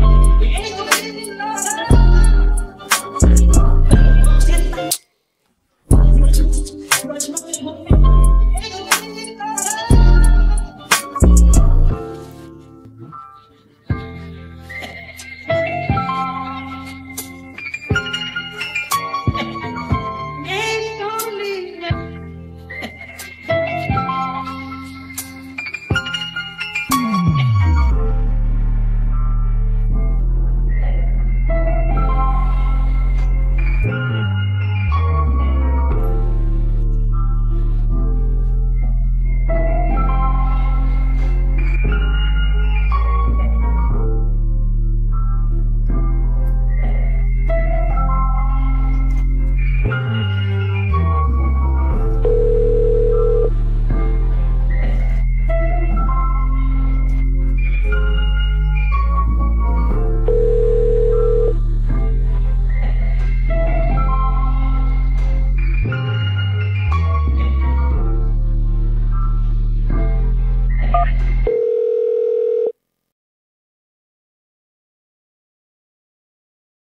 Yeah.